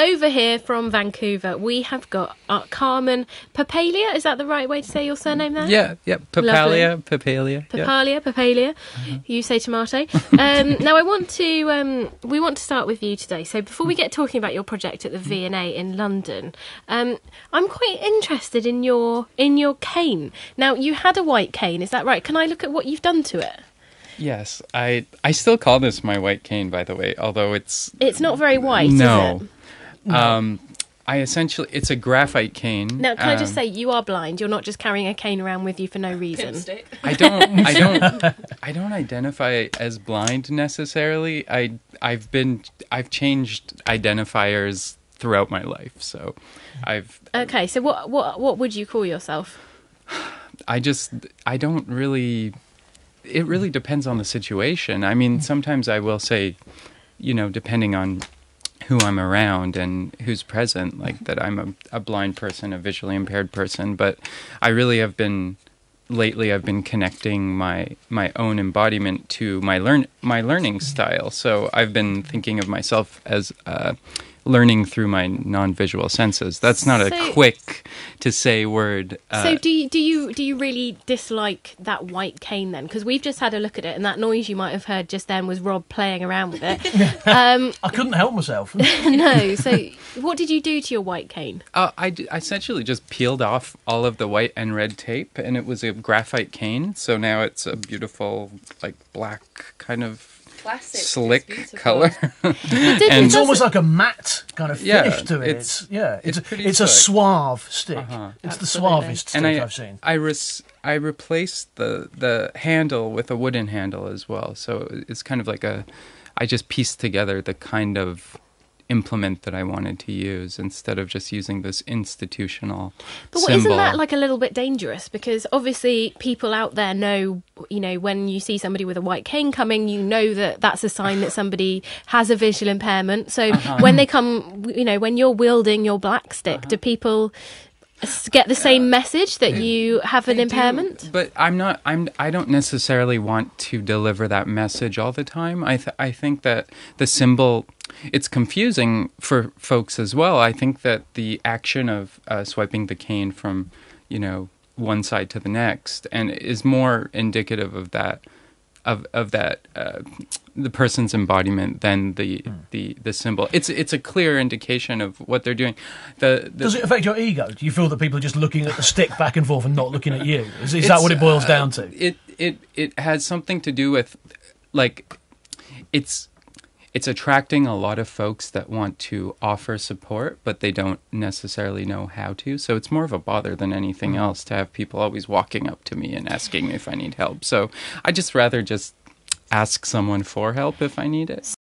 over here from Vancouver, we have got uh, Carmen Papalia. Is that the right way to say your surname there? Yeah, yeah. Papalia, Papalia. Papalia, Papalia. You say tomato. Um, now, I want to. Um, we want to start with you today. So, before we get talking about your project at the V&A in London, um, I'm quite interested in your in your cane. Now, you had a white cane. Is that right? Can I look at what you've done to it? Yes, I I still call this my white cane, by the way. Although it's It's not very white, no, is um, I essentially it's a graphite cane. Now, can I just Um, say you are blind? You're not just carrying a cane around with you for no reason. I don't I don't I don't identify as blind necessarily. I I've been I've changed identifiers throughout my life. So I've Okay, so what what what would you call yourself? I just I don't really it really depends on the situation. I mean, sometimes I will say, you know, depending on who I'm around and who's present, like that I'm a, a blind person, a visually impaired person, but I really have been lately I've been connecting my my own embodiment to my learn my learning style. So I've been thinking of myself as uh, learning through my non-visual senses. That's not So- a quick to say word. Uh, so do you, do you do you really dislike that white cane then? Because we've just had a look at it, and that noise you might have heard just then was Rob playing around with it. um, I couldn't help myself. no, so what did you do to your white cane? Uh, I, d- I essentially just peeled off all of the white and red tape, and it was a graphite cane. So now it's a beautiful, like black kind of Classic. slick color. And- It's almost like a matte kind of Yeah, finish to it. it's- It's, yeah, it's it's it's a suave stick. Uh-huh. It's the Absolutely. suavest stick and I, I've seen. I, res- I replaced the the handle with a wooden handle as well. So it's kind of like a, I just pieced together the kind of implement that I wanted to use instead of just using this institutional But what, symbol. isn't that like a little bit dangerous? Because obviously, people out there know, you know, when you see somebody with a white cane coming, you know that that's a sign that somebody has a visual impairment. So Uh-huh. when they come, you know, when you're wielding your black stick, do people get the same message that you have an They do, impairment? but I'm not. I'm. I don't necessarily want to deliver that message all the time. I. Th- I think that the symbol. It's confusing for folks as well. I think that the action of uh, swiping the cane from, you know, one side to the next, and is more indicative of that, of of that. Uh, the person's embodiment than the, the the symbol. It's it's a clear indication of what they're doing. The, the Does it affect your ego? Do you feel that people are just looking at the stick back and forth and not looking at you? Is, is that what it boils uh, down to? It it it has something to do with like it's it's attracting a lot of folks that want to offer support but they don't necessarily know how to. So it's more of a bother than anything mm. else to have people always walking up to me and asking me if I need help. So I just rather just ask someone for help if I need it.